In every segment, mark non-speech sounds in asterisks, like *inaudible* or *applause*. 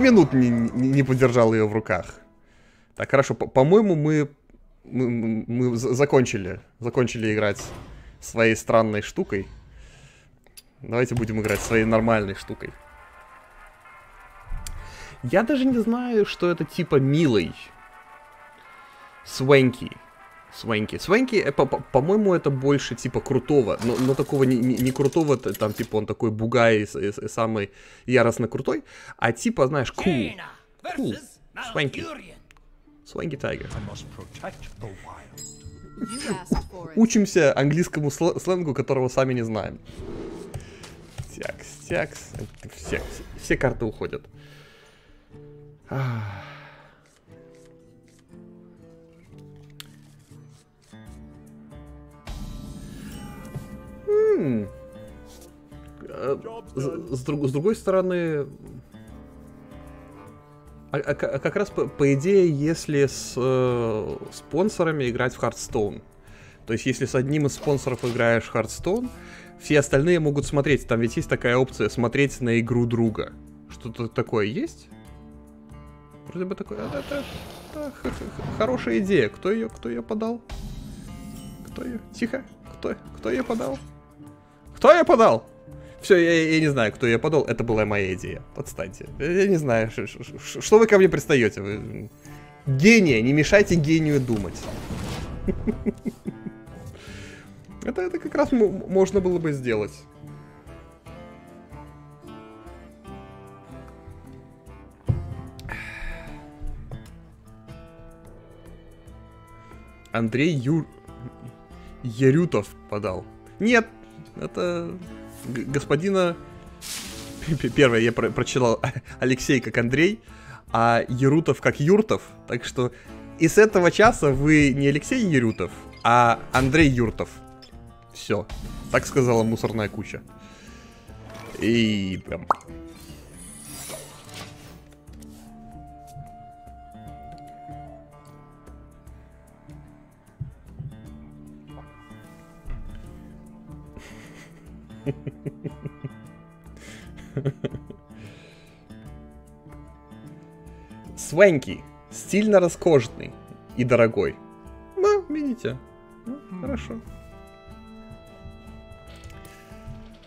минут не, не, не подержал ее в руках. Так, хорошо, по-моему, мы, мы, мы закончили, закончили играть своей странной штукой. Давайте будем играть своей нормальной штукой. Я даже не знаю, что это типа милый. Свенки. Свенки. Свенки, э, по-моему, это больше типа крутого, но, но такого не, не, не крутого, там типа он такой бугай самый яростно крутой, а типа, знаешь, cool. Cool. Свенки. Свенки Тайгер. Учимся английскому сленгу, которого сами не знаем. Тякс, тякс. Все, все карты уходят. М с, друг, с другой стороны, а, а, а как раз по, по идее, если с э, спонсорами играть в Hearthstone, то есть если с одним из спонсоров играешь Hearthstone, все остальные могут смотреть. Там ведь есть такая опция смотреть на игру друга. Что-то такое есть? Вроде бы такое. Это, это, это хорошая идея. Кто ее, кто ее подал? Кто ее? Тихо. Кто, кто ее подал? Кто ее подал? Все, я, я не знаю, кто ее подал. Это была моя идея. Отстаньте. Я не знаю, ш, ш, ш, что вы ко мне пристаете. Вы... Гения, не мешайте гению думать. *laughs* Это, это как раз можно было бы сделать. Андрей Юр... Ярютов подал. Нет, это господина... Первое, я про прочитал *laughs* Алексей как Андрей, а Ярутов как Юртов. Так что и с этого часа вы не Алексей Ярютов, а Андрей Юртов. Все. Так сказала мусорная куча. И прям... Свенки. Стильно роскошный и дорогой. Ну, видите. Ну, хорошо.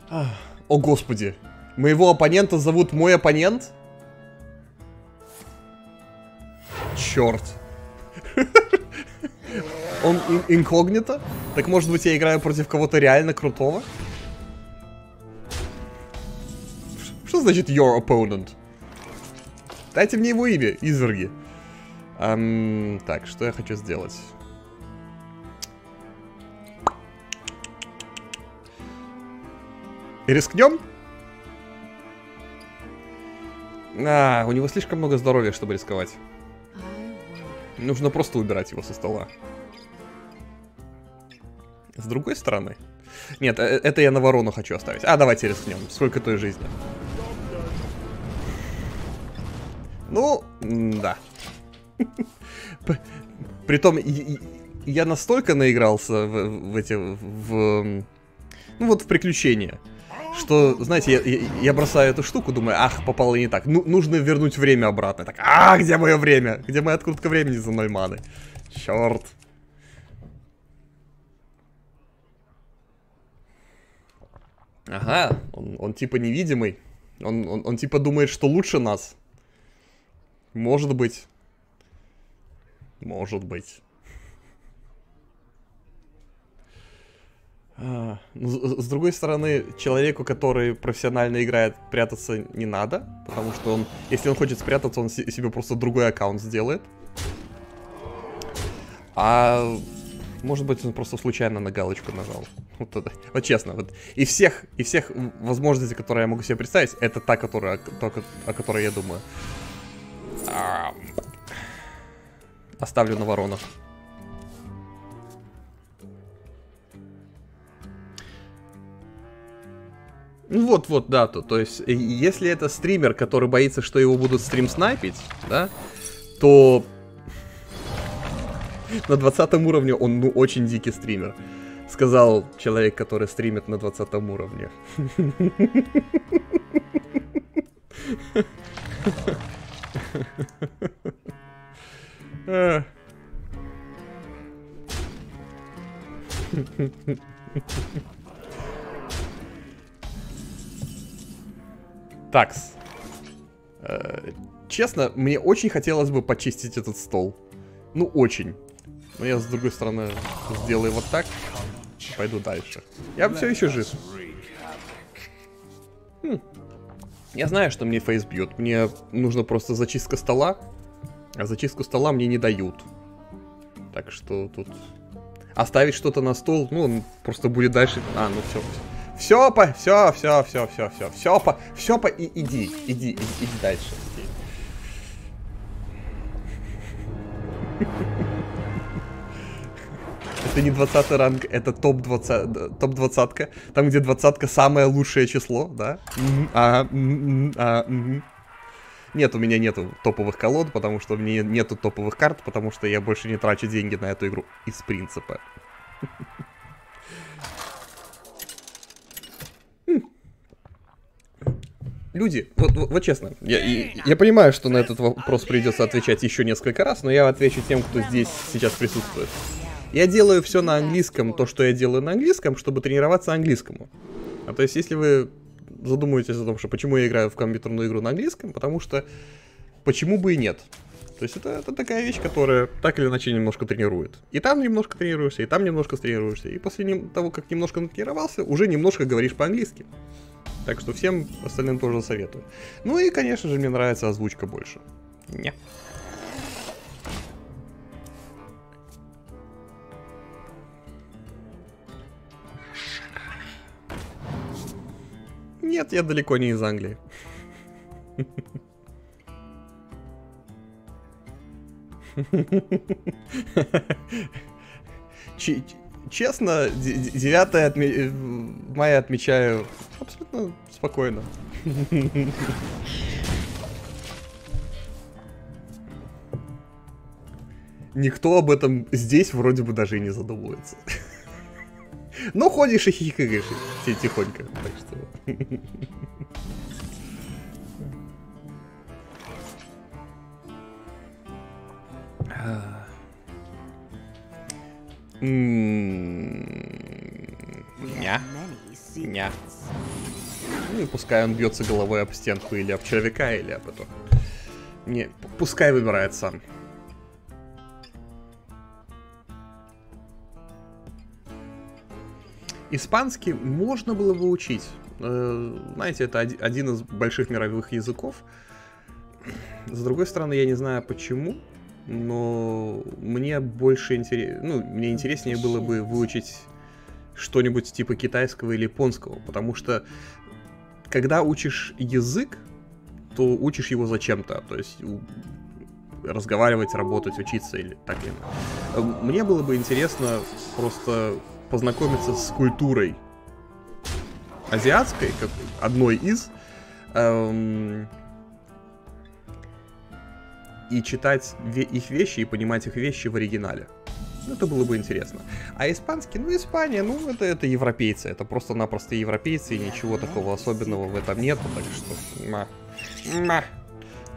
О, господи. Моего оппонента зовут мой оппонент? Черт. *laughs* Он инкогнито? Так может быть я играю против кого-то реально крутого? Значит your opponent? Дайте мне его имя, изверги. Um, так, что я хочу сделать? Рискнем? А, у него слишком много здоровья, чтобы рисковать. Нужно просто убирать его со стола. С другой стороны... Нет, э, это я на ворону хочу оставить. А, давайте рискнем. Сколько той жизни? Ну, да. Притом, я настолько наигрался в, в эти... В, ну вот в приключения что, знаете, я, я, я бросаю эту штуку, думаю, ах, попало не так. Ну, нужно вернуть время обратно. Так, а, где мое время? Где моя открутка времени за ноль маны? Черт. Ага, он, он типа невидимый. Он, он, он типа думает, что лучше нас. Может быть. Может быть. А, ну, с другой стороны, человеку, который профессионально играет, прятаться не надо, потому что он, если он хочет спрятаться, он себе просто другой аккаунт сделает. А может быть, он просто случайно на галочку нажал. Вот, это, вот честно, вот и всех, и всех возможностей, которые я могу себе представить, это та, которая, то, о которой я думаю. Оставлю на воронах. Ну вот, вот, да, то, то есть, если это стример, который боится, что его будут стрим снайпить, да, то *laughs* на 20 уровне он, ну, очень дикий стример. Сказал человек, который стримит на 20 уровне. *laughs* Такс. Э, честно, мне очень хотелось бы почистить этот стол. Ну, очень. Но я, с другой стороны, сделаю вот так. Пойду дальше. Я все еще жив. Хм. Я знаю, что мне фейс бьет. Мне нужно просто зачистка стола. А зачистку стола мне не дают. Так что тут... Оставить что-то на стол, ну, он просто будет дальше... А, ну все. Все, по, все, все, все, все, все, все, по, все, по, и, иди, иди, иди, иди дальше. *laughs* Это не 20 ранг, это топ 20, топ 20 Там, где двадцатка самое лучшее число, да? А, а, нет, у меня нету топовых колод, потому что у меня нету топовых карт, потому что я больше не трачу деньги на эту игру из принципа. Люди, вот, вот, вот честно, я, я понимаю, что на этот вопрос придется отвечать еще несколько раз, но я отвечу тем, кто здесь сейчас присутствует. Я делаю все на английском, то, что я делаю на английском, чтобы тренироваться английскому. А то есть, если вы задумываетесь о том, что почему я играю в компьютерную игру на английском, потому что почему бы и нет. То есть это, это такая вещь, которая так или иначе немножко тренирует. И там немножко тренируешься, и там немножко тренируешься. И после того, как немножко натренировался, уже немножко говоришь по-английски. Так что всем остальным тоже советую. Ну и, конечно же, мне нравится озвучка больше. Не. Нет, я далеко не из Англии. честно, 9 отме... Э, мая отмечаю абсолютно спокойно. Никто об этом здесь вроде бы даже и не задумывается. Но ходишь и хихикаешь тихонько, так. Ня. Ня. Ну и пускай он бьется головой об стенку или об червяка, или об эту. Не, пускай выбирает сам. Испанский можно было бы учить. Э, знаете, это один из больших мировых языков. С другой стороны, я не знаю почему но мне больше интересно, ну, мне интереснее было бы выучить что-нибудь типа китайского или японского, потому что когда учишь язык, то учишь его зачем-то, то есть разговаривать, работать, учиться или так или иначе. Мне было бы интересно просто познакомиться с культурой азиатской, как одной из, эм, и читать их вещи и понимать их вещи в оригинале. Ну, это было бы интересно. А испанский, ну, Испания, ну, это, это европейцы. Это просто-напросто европейцы, и ничего такого особенного в этом нету, так что... Ма. Ма.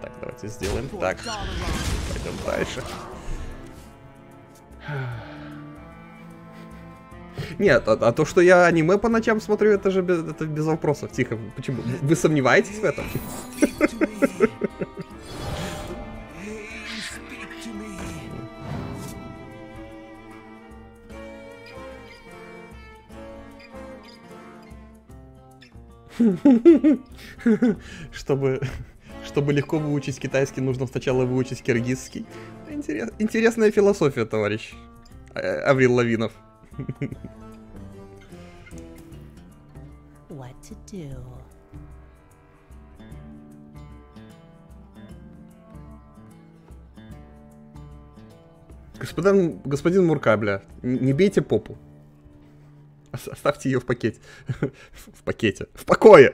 Так, давайте сделаем так. Пойдем дальше. Нет, а, а то, что я аниме по ночам смотрю, это же без, это без вопросов. Тихо, почему? Вы сомневаетесь в этом? Чтобы, чтобы легко выучить китайский, нужно сначала выучить киргизский. Интерес, интересная философия, товарищ э, Аврил Лавинов. What to do? Господин, господин Муркабля, не бейте попу. Оставьте ее в пакете. *laughs* В пакете. В покое.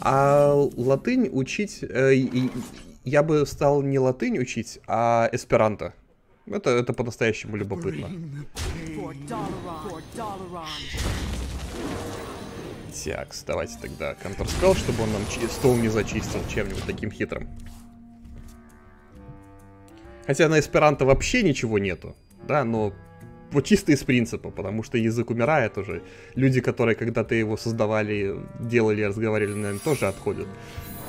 А латынь учить... Э, я бы стал не латынь учить, а эсперанто. Это, это по-настоящему любопытно. Так, давайте тогда контрспел, чтобы он нам стол не зачистил чем-нибудь таким хитрым. Хотя на эсперанто вообще ничего нету, да, но вот чисто из принципа, потому что язык умирает уже. Люди, которые когда-то его создавали, делали, разговаривали, наверное, тоже отходят.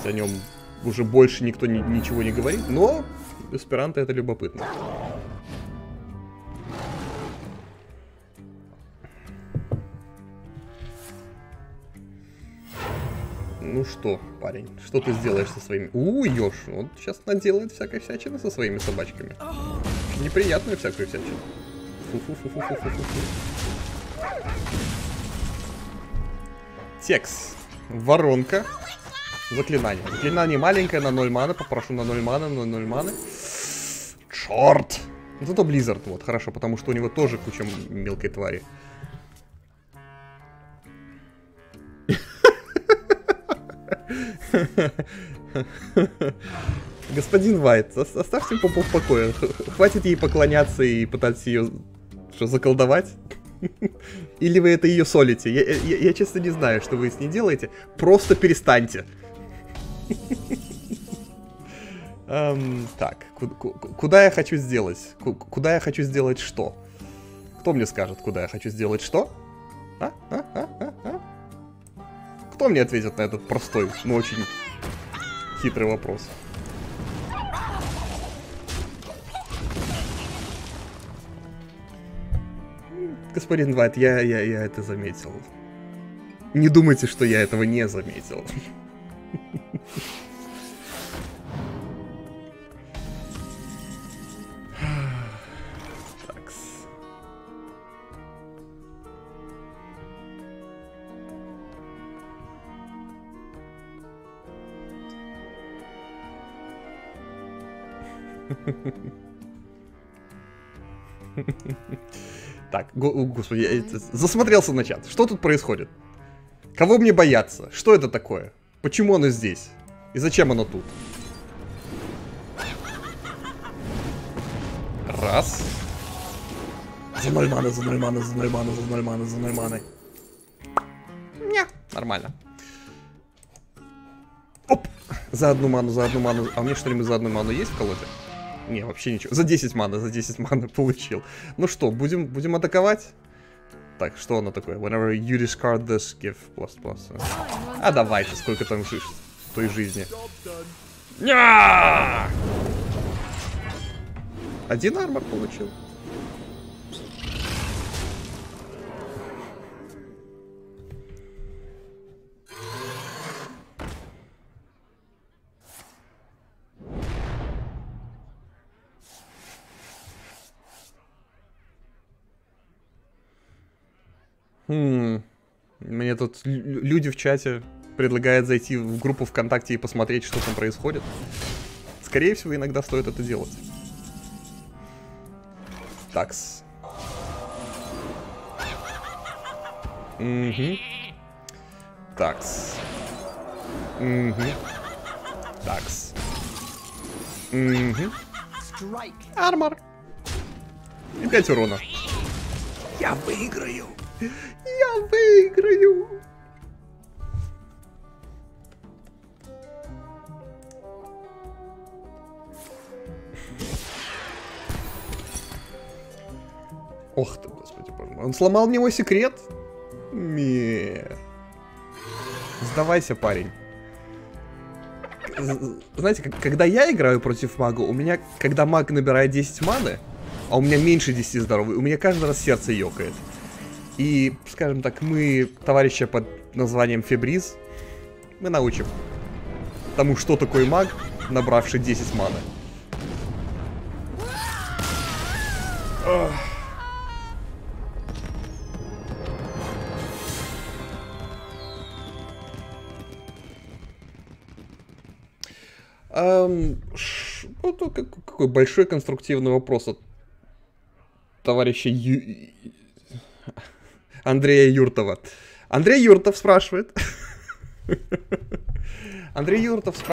О нем уже больше никто ни, ничего не говорит, но эсперанто это любопытно. Ну что, парень, что ты сделаешь со своими... У, Ёж, он сейчас наделает всякой всячины со своими собачками. Неприятную всякую всячину. Текс. Воронка. Заклинание. Заклинание маленькое на 0 маны. Попрошу на 0 маны, на 0 маны. Черт! Зато Blizzard, вот, хорошо, потому что у него тоже куча мелкой твари. *laughs* Господин Вайт, оставьте попу в покое. Хватит ей поклоняться и пытаться ее что, заколдовать? *laughs* Или вы это ее солите? Я, я, я честно не знаю, что вы с ней делаете. Просто перестаньте. Um, *laughs* так, куда я хочу сделать? Куда я хочу сделать что? Кто мне скажет, куда я хочу сделать что? А? А? А? А? А? Кто мне ответит на этот простой, но очень хитрый вопрос? Господин Вайт, я, я, я это заметил. Не думайте, что я этого не заметил. Так, го господи, я засмотрелся на чат. Что тут происходит? Кого мне бояться? Что это такое? Почему оно здесь? И зачем оно тут? Раз. За ноль за ноль за ноль за ноль за ноль маны. Не, нормально. Оп! За одну ману, за одну ману. А меня что-нибудь за одну ману есть в колоде? Не, вообще ничего. За 10 маны, за 10 маны *laughs* получил. Ну что, будем, будем атаковать? Так, что оно такое? Whenever you discard this, give plus plus. А давайте, сколько там жишь той жизни. Ня! Один армор получил. Хм. Мне тут люди в чате предлагают зайти в группу ВКонтакте и посмотреть, что там происходит. Скорее всего, иногда стоит это делать. Такс. Угу. Такс. Угу. Такс. Угу. Армор. И 5 урона. Я выиграю. Выиграю! Ох ты, господи боже мой. Он сломал мне мой секрет? Не. Сдавайся, парень. Знаете, когда я играю против мага, у меня, когда маг набирает 10 маны, а у меня меньше 10 здоровый, у меня каждый раз сердце ёкает. И, скажем так, мы товарища под названием Фебриз, мы научим тому, что такое маг, набравший 10 маны. Эм, ш, ну, какой большой конструктивный вопрос от товарища Ю... Андрея Юртова. Андрей Юртов спрашивает. *laughs* Андрей Юртов спрашивает.